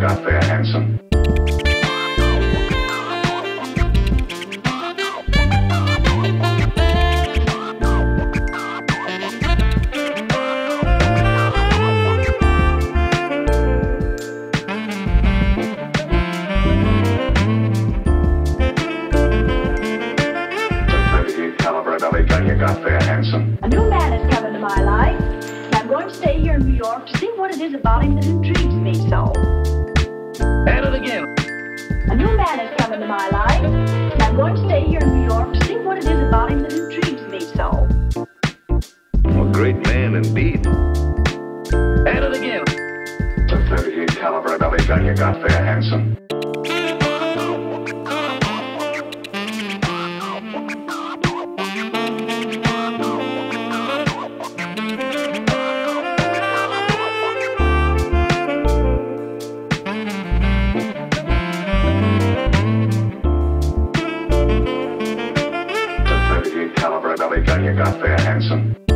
got there handsome. The 38 caliber belly gun you got there handsome. A new man has come into my life, and I'm going to stay here in New York to see what it is about him that intrigues me so. Man has come into my life, and I'm going to stay here in New York to see what it is about him that intrigues me so. A great man indeed. At it again. The 38 caliber belly gun you got there handsome. 38 caliber belly gun you got there handsome.